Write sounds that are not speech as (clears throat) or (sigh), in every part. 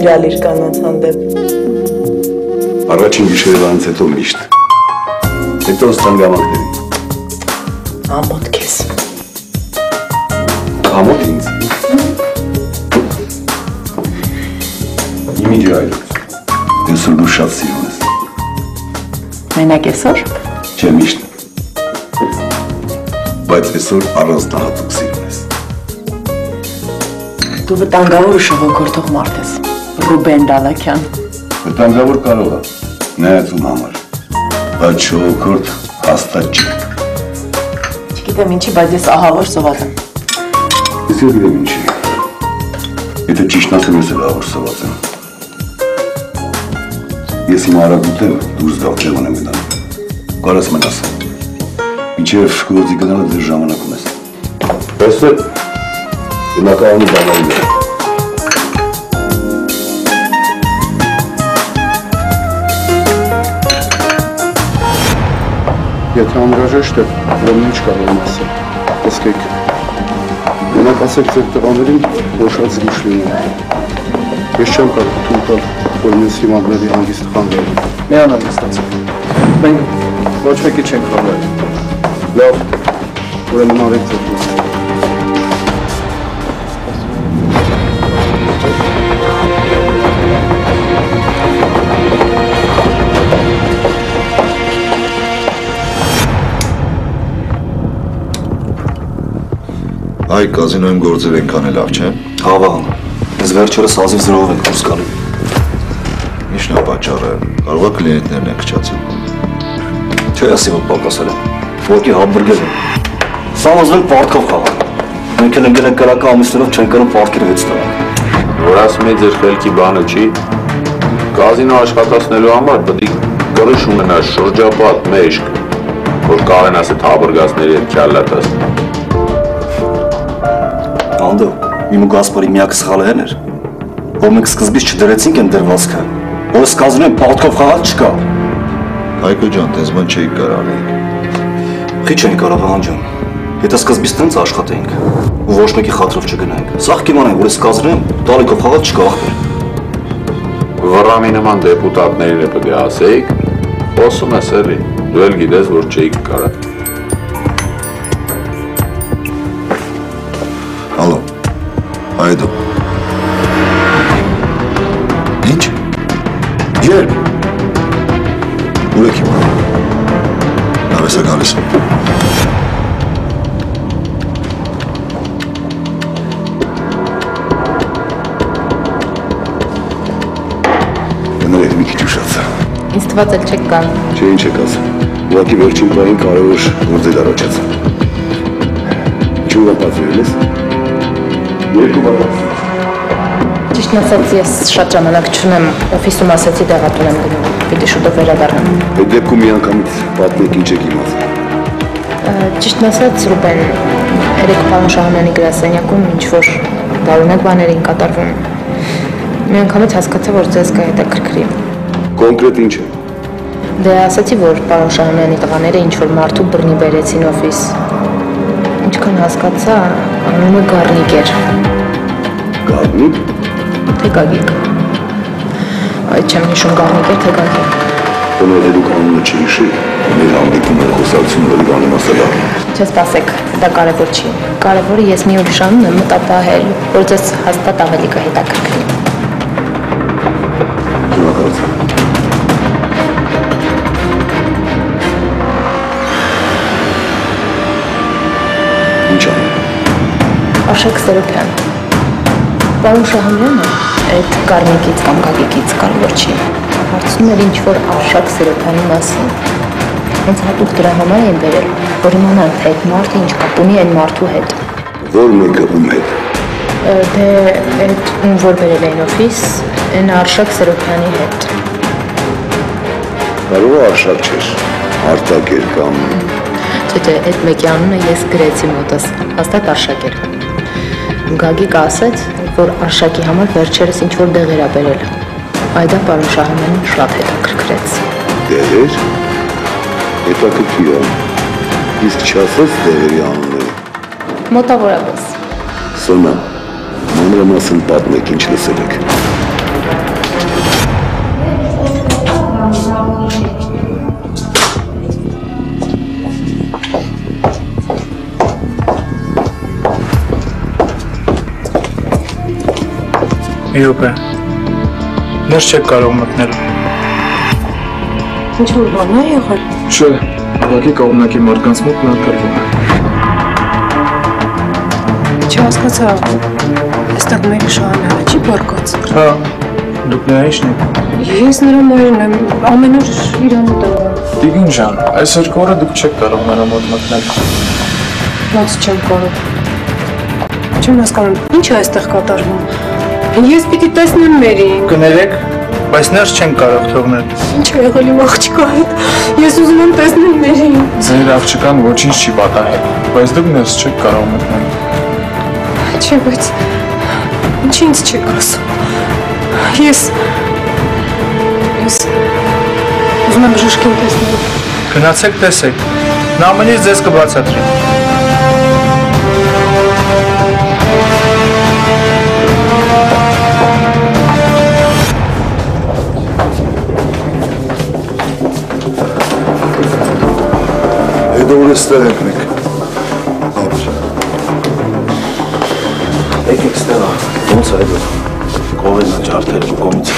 Տենց սիրալիր կանանց հանդեպ։ Առաջին գիշերվանից հետո միշտ։ Հետո ստանգամակների։ Ամոթ քեզ։ Ամոթ ինձ։ Իմիջի այլոց։ Ես ու դու շատ սիրում ես։ Մենակ այսօր։ Չէ միշտ։ Բայց այսօր առանձնահատուկ սիրում ես։ Դու վտանգավոր ու շողոքորթող մարդ ես։ Ռուբեն Դալակյան։ Վտանգավոր կարող է, նայած ում համար։ Բայց շողոքորդ հաստատ չի։ Չգիտեմ ինչի, բայց ես ահավոր սոված եմ։ Ես էլ գիտեմ ինչի։ Եթե ճիշտ ասեմ, ես էլ ավոր սոված եմ։ Ես իմ արագութեմ դուրս գալ չեղուն եմ գտանում։ Կարաս մեն ասեմ։ Մինչև գործի գնալը դեր ժամանակում ես։ Պես է, գնակարանի բանալի է։ Եթե անհրաժեշտ է, ուրեմն ինչ կարող եմ ասել։ Տեսկեք, մենակ ասեք ձեր տղաներին, որ շատ զգուշ լինեն։ Ես չեմ կարող թույլ տալ, որ մյուս հիմարների հանգիստ խանգարեն։ Մի անհանգստացեք։ Մենք ոչ մեկի չենք խանգարել։ Լավ, ուրեմն արեք ձեր գործը։ Այ կազինոյում գործեր ենքան է լավ, չէ։ Հավան։ Ես վերջերս ազիվ զրով ենք դուրս գալու։ Ինչն է պատճառը։ Կարող է կլիենտներն են քչացել։ Չէ, ասի որ պակասել է։ Ոտի համբուրգեր է։ Սա ուզում պարտքով խաղալ։ Մենք էլ ընկել ենք կրակը ամիսներով չեն կարող պարտքեր վեց տալ։ Որ ասում է ձեր խելքի բանը չի։ Կազինո աշխատացնելու համար պետք է կրış ունենաս շրջապատ մեջք, որ կարենաս այդ հաբրգասների հետ քյալլատաս։ Անդո, իմ ու Գասպարի միակ սխալը հեն էր, որ մենք սկզբից չդրեցինք այն դրվածքը, որ սկազնում են պարտքով խաղալ չկա։ Հայկո ջան, դες բան չէի կարող անել։ Քիչ են կարող հանջան։ Եթե սկզբից տենց աշխատեինք ու ոչ մեկի խաթրով չգնայինք։ Սաղ կիմանանք, որ սկազնում տալիքով խաղալ չկա ախպեր։ Վռամի նման դեպուտատներին է պետք է ասեիք, խոսում ես էլի, դու էլ գիտես, որ չէիք կարա։ Երբ։ Ուր եք հիմա։ Լավ ես գալիս։ Գնալ եք մի քիչ ուշացա։ Ինձ թված էլ չեք գալ։ Չէ, ինչ եք ասում։ Ուղղակի վերջին բային կարևոր գործեր առաջացան։ Ինչու է պատվիրել ես։ Երկու բառ։ Ճիշտն ասած, ես շատ ժամանակ չունեմ, օֆիսում ասացի դեղատուն եմ գնում։ Պիտի շուտով վերադառնամ։ Այդ դեպքում միանգամից պատմեք ինչ եք իմացել։ Ճիշտն ասած, Ռուբեն, երեք պարոն Շահումյանի գրասենյակում ինչ որ բարունակ բաներ էին կատարվում։ Միանգամից հասկացա, որ ձեզ կհետաքրքրի։ Կոնկրետ ինչ է։ Դե ասացի, որ պարոն Շահումյանի տղաները ինչ որ մարդու բռնի բերեցին օֆիս։ Ինչքան հասկացա, անունը Գառնիկ էր, Գարնիկ։ թե Գագիկ։ Այդ չեմ հիշում Գառնիկ էր, թե Գագիկ։ Ոնց դուք անունը չհիշի, մեր հանդիպումը խոսակցությունը լի բանը ասելա։ Չսպասեք, դա կարևոր չի։ Կարևորը ես մի ուրիշ անուն եմ մտապահել, որ ձեզ հաստատ ավելի կհետաքրքրի։ Շնորհակալություն։ Ինչ ան։ Արշակ Սերոբյան։ Պարոն Շահումյանը այդ Կարմիկից կամ Գագիկից կարևոր չի։ Հարցնում էր ինչ որ Արշակ Սերոբյանի մասին։ Հենց հատուկ դրա համար են բերել, որ իմանան, թե այդ մարդը ինչ կապ ունի այն մարդու հետ։ Որ մեկը ում հետ։ Դե այդ ում որ բերել էին օֆիս, այն Արշակ Սերոբյանի հետ։ Կարող արշակ չէր։ Արտակ էր կամ Չէ, չէ, այդ մեկի անունը ես գրեցի մոտս, հաստատ Արշակ էր։ Գագիկը ասաց, որ Արշակի համար վերջերս ինչ որ դեղեր ա բերել։ Այդ դա պարոն Շահումյանին շատ հետաքրքրեց։ դերեր։ Հետաքրքիր է։ Իսկ չասես դերերի անունները։ Մոտավորապես։ Սոնա, Մանրամասն պատմեք, ինչ լսել եք։ Մի րոպե։ Ներս չեք կարող մտնել։ Ինչ որ բան է եղել։ Չէ, ուղղակի կողմնակի մարդկանց մոտ նարդարվում է։ Չհասկացա։ Այստեղ մեր շահանալը չի բարկած։ Հա, դուք ի՞նչն եք։ Ես նրա մայրն եմ, ամեն օր իր մոտ եմ։ Տիգին ջան, այս երկու օրը դուք չեք կարող նրա մոտ մտնել։ Ոնց չեմ կարող։ Չեմ հասկանում, ինչ է այստեղ կատարվում։ Ես պիտի տեսնեմ Մերին։ Կներեք, բայց ներս չեն կարող թողնել։ Ինչ է եղել իմ աղջկա հետ։ Ես ուզում եմ տեսնել Մերին։ Ձեր աղջկան ոչինչ չի պատահել, բայց դուք ներս չեք կարող մտնել։ Չէ, բայց ինչ ինձ չեք ասում։ Ես ես ուզում եմ բժշկին տեսնել։ Գնացեք տեսեք։ Նա ամեն ինչ ձեզ կբացատրի։ Էստեղ եք մեկ։ Եկեք ստեղա, ոնց է այդ կովենա ջարդել ու կոմից։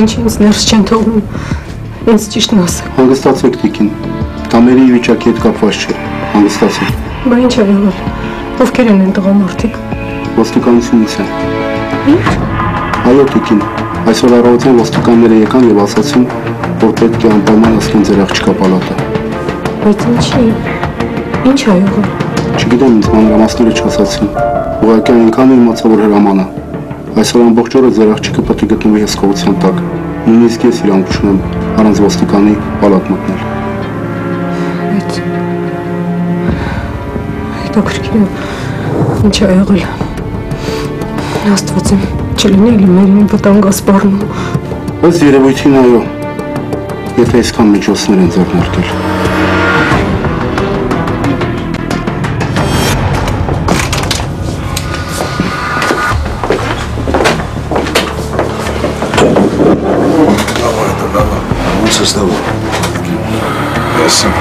Ինչ ինձ ներս չեն թողնում։ Ինձ ճիշտն ասեք։ Հանգստացեք Տիկին։ Դա մերի վիճակի հետ կապված չէ։ Հանգստացեք։ Բա ինչ է եղել։ Ովքեր են այն տղամարդիկ։ Ոստիկանությունից են։ Ինչ։ Այո Տիկին։ Այսօր առավոտյան ոստիկանները եկան եւ ասացին, որ պետք է անպայման ասեն ձեր աղջկա պալատը։ Բայց ինչի։ Ինչ է եղել։ Չգիտեմ, ինձ մանրամասները չասացին։ Ուղղակի այնքան իմացա, որ հրաման է։ Այսօր ամբողջ օրը ձեր աղջիկը պետք է գտնվի հսկողության տակ։ Նույնիսկ ես իրան չունեմ առանց ոստիկանի պալատ մտնել։ Այդ հետաքրքիր է։ Ինչ է եղել։ Աստված իմ չլինի էլի մերին վտանգ ասպառնում։ Ըստ երևույթին այո։ Եթե այսքան միջոցներ են ձեռնարկել։ Ոնց է ստավոր։ Եսեմ։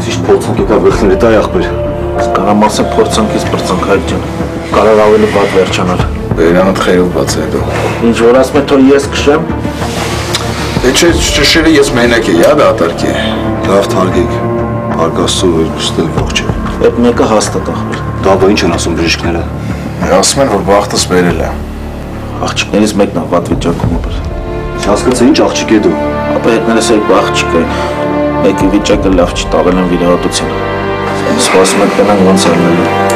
Ճիշտ փորձանքի կա վրխների տայ ախպեր։ Կանամասը փորձանքից բրծանք հայտ ջան։ Կարող ավելի բաց վերջանալ։ Բերանդ խերով բաց է դու։ Ինչ որ ասում է թող ես քշեմ։ Դե չէ, ճշերը ես մենակ է, յա դատարկ է։ Լավ թարգեք։ Արգաստու ստել ողջ է։ Այդ մեկը հաստատ ախպեր։ Դա բա ինչ են ասում բժիշկները։ Ասում են, որ բախտս բերել է։ Աղջիկներից մեկն է վատ վիճակում ապր։ Հասկացա ինչ աղջիկ է դու։ Ապա հետներս երկու աղջիկ է։ Մեկի վիճակը լավ չի, տավել են վիրահատություն։ Սպասում եք տնան ոնց ալնելու։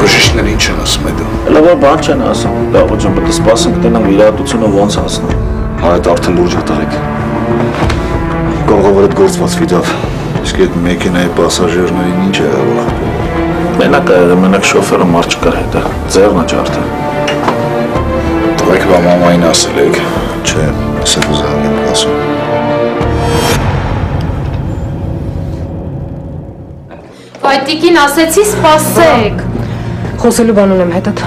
բժիշկները ինչ են ասում այդ։ որ բան չեն ասում։ Լավ ջան, պետք է սպասենք տնան վիրահատությունը ոնց հասնի։ Հա այդ արդեն լուրջ է տարեք։ Կողովրդ գործված վիդավ։ Իսկ այդ մեքենայի պասաժիրներին ինչ է եղել։ Մենակ մենակ շոֆերը մարդ չկար հետը։ Ձեռն է ջարդել։ Տղեկ բա մամային ասել եք։ Չէ, սրուզան եմ ասում։ Այտիկին ասեցի սպասեք։ Խոսելու բան ունեմ հետդ։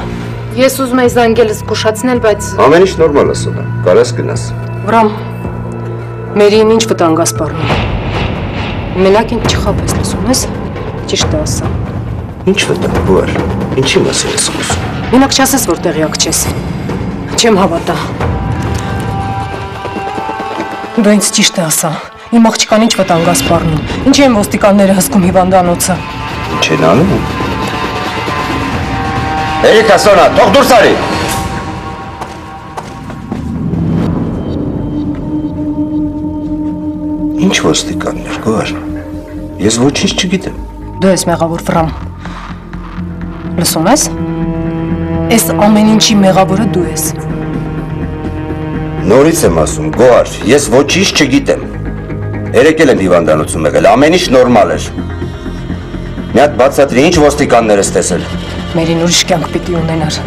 Ես ուզում եի զանգել զգուշացնել, բայց Ամեն ինչ նորմալ է սոդա։ Կարաս գնաս։ Վրամ։ Մերին ինչ վտանգ ասպառնում։ Մենակ ինձ չխաբես լսում ես։ Ճիշտ է ասա։ Ինչ վտանգ բուր։ Ինչի մասին ես խոսում։ Մենակ չասես, որ տեղյակ չես։ Չեմ հավատա։ Դու ինձ ճիշտ է ասա։ Իմ աղջկան ինչ վտանգ ասպառնում։ Ինչի են ոստիկանները հսկում հիվանդանոցը։ Ինչ են անում։ Երիքա Սոնա, թող դուրս արի։ Ինչ ոստիկաններ, գոհար։ Ես ոչինչ չգիտեմ։ Դու ես մեղավոր վրամ։ Լսում ես։ Այս ամեն ինչի մեղավորը դու ես։ Նորից եմ ասում, գոհար, ես ոչինչ չգիտեմ։ Երեկել եմ հիվանդանոցում եղել, ամեն ինչ նորմալ էր։ Մի հատ բացատրի, ինչ ոստիկաններ ես տեսել։ Մերին ուրիշ կյանք պիտի ունենար։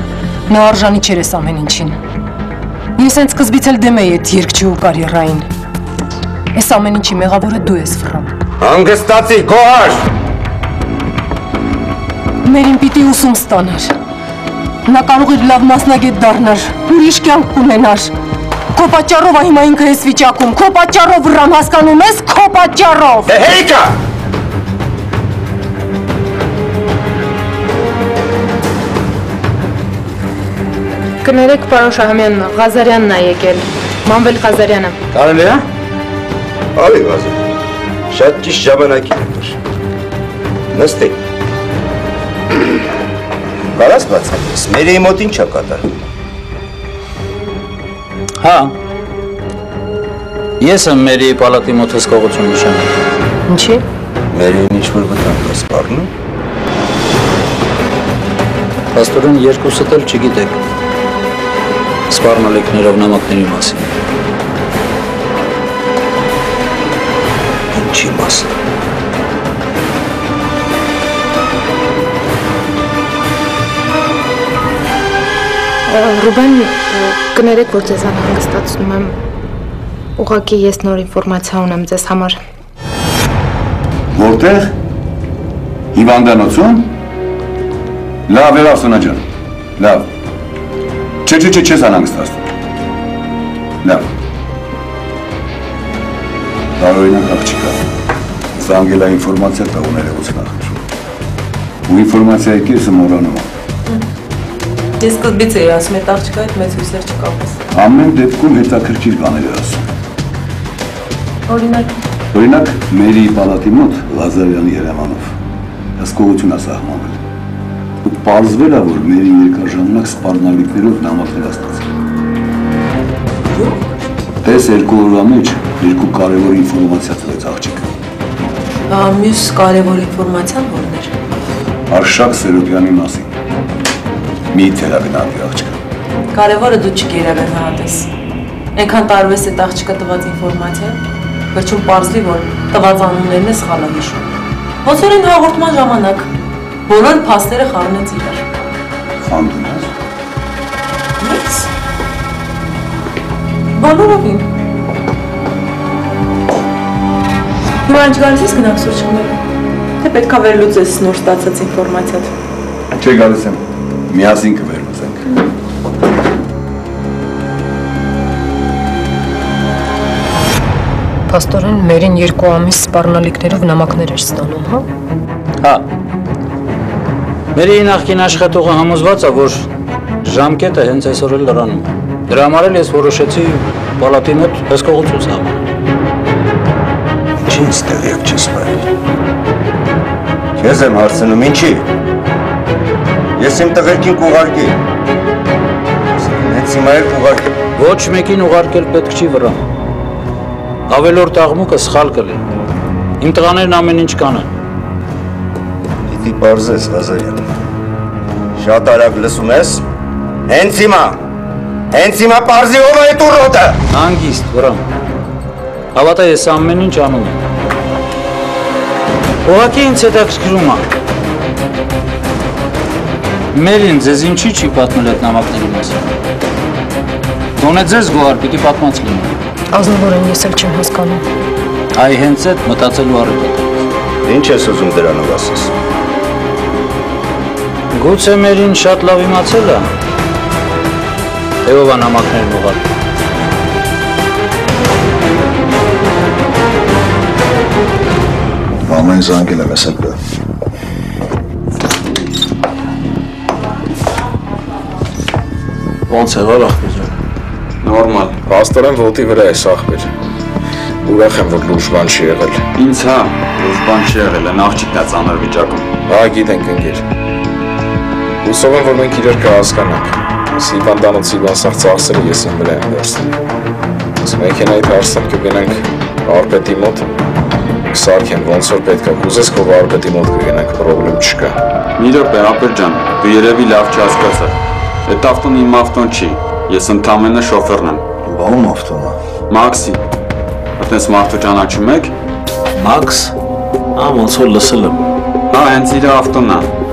Նա արժանի չէր այս ամեն ինչին։ Ես հենց սկզբից էլ դեմ էի այդ երկչու կարիերային։ Այս ամեն ինչի մեղավորը դու ես վրամ։ Հանգստացի, գոհար։ Մերին պիտի ուսում ստանար։ Նա կարող էր լավ մասնագետ դառնար, ուրիշ կյանք ունենար։ Քո պատճառով հիմա ինքը էս վիճակում, քո պատճառով Ռամ հասկանում ես, քո պատճառով։ Դե հերիկա։ Կներեք, պարոն Շահամյան, Ղազարյանն է եկել։ Մանվել Ղազարյանը։ Կարելի է։ Արի վազը։ Շատ ճիշտ ժամանակի էր։ Նստի։ Կարաս (clears throat) բացատրես, մեր մոտ ինչ է կատարում։ Հա։ Ես եմ մերի պալատի մոտ հսկողություն նշանակում։ Ինչի։ Մերին ինչ որ վտանգ է սպառնում։ Պաստորեն երկուսդ էլ չգիտեք։ Սպառնալիքներով նամակների մասին։ Ինչի մասին։ Ռուբեն, կներեք, որ ձեզ անհանգստացնում եմ։ Ուղղակի ես նոր ինֆորմացիա ունեմ ձեզ համար։ Որտեղ։ Հիվանդանոցում։ Լավ էր Ասոնա ջան։ Լավ։ Չէ, չէ, չէ, չես անհանգստացնում։ Լավ։ Տարօրինակ աղջիկա։ Զանգելա ինֆորմացիա տա ու ներողություն նախընտրում։ Ու ինֆորմացիայի կեսը մոռանում եմ։ Ես սկզբից էի ասում, այդ աղջիկա հետ մեծ հույսեր չկապես։ Ամեն դեպքում հետաքրքիր բաներ է ասում։ Օրինակ, Օրինակ, մերի պալատի մոտ Լազարյանի Երևանով հսկողություն է սահմանվել։ Ու պարզվել է, որ մերի երկար ժամանակ սպառնալիքներով նամակներ Տես երկու օրվա մեջ երկու կարևոր ինֆորմացիա տվեց աղջիկը։ մյուս կարևոր ինֆորմացիան որն էր։ Արշակ Սերոբյանի մասին։ Մի թերագնահատի աղջիկը։ Կարևորը դու չգերավենհատես։ Այնքան տարվես այդ աղջիկը տված ինֆորմացիա, վերջում պարզվի, որ տված անուններն է սխալ է հիշում։ Ոսորին հաղորդման ժամանակ բոլոր փաստերը խառնեց իրար։ Խանդում ես։ Ես։ Բոլորովին։ Հիմա ինչ գալիս ես գնանք սուրճ խմելու։ Թե պետքա վերլուծես նոր ստացած ինֆորմացիան։ Չէ գալիս եմ։ Միասին կվերլուծենք։ Պաստորեն մերին երկու ամիս սպառնալիքներով նամակներ էր ստանում, հա։ Հա։ Մերի նախկին աշխատողը համոզված է, որ ժամկետը հենց այսօր էլ լրանում է։ Դրա համար էլ ես որոշեցի պալատի մոտ հսկողություն սահմանել։ Ինչ տեղյակ չես բարել։ Քեզ եմ հարցնում, ինչի։ Ես իմ տղերքին կուղարկի։ Հենց հիմա էլ կուղարկի։ Ոչ մեկին ուղարկել պետք չի վրա։ Ավելորդ աղմուկը սխալ կլինի։ Իմ տղաներն ամեն ինչ կանեն։ Պիտի պարզես, Ղազարյան։ Շատ արագ լսում ես։ Հենց հիմա։ Հենց հիմա պարզի ով է այդ ուռոտը։ Հանգիստ, վրա։ Հավատա ես ամեն ինչ անում եմ։ Ուղղակի ինձ հետաքրքրում է։ Մերին ձեզ ինչի չի պատմել այդ նամակների մասին։ Գոնե ձեզ գոհար պիտի պատմած լինի։ Ազնվորեն ես էլ չեմ հասկանում։ Այ հենց այդ մտածելու առիթ է։ Ինչ ես ուզում դրանով ասես։ Գուցե մերին շատ լավ իմացել է։ Թե ով է նամակներն ուղարկել։ Ամեն զանգել եմ ես ընկը։ Ոնց եղավ ախպեր ջան։ Նորմալ։ Պաստորեն ոտի վրա է սախբեր։ Ուրախ եմ, որ լուրջ բան չի եղել։ Ինձ հա, ոչ բան չի եղել, այն աղջիկն է ծանր վիճակում։ Հա, գիտենք ընկեր։ Հուսով եմ, որ մենք իրար կհասկանանք։ Սիվանդանոցի բանսախ ծախսերը ես իմ վրա եմ վերցնում։ Իսկ մեքենայի հարցում կգնանք արպետի մոտ։ Կսարքեն, ոնց որ պետք է։ Կուզես քո արպետի մոտ կգնանք, պրոբլեմ չկա։ Մի րոպե, ապեր ջան, դու երևի լավ չհասկացա։ Այդ ավտոն իմ ավտոն չի։ Ես ընդամենը շոֆերն եմ։ Բաում ավտոնա։ Մաքսի։ Այդպես մարդու ճանաչում եք։ Մաքս։ Ա ոնց որ լսել եմ։ Հա, հենց իր ավտոնն է։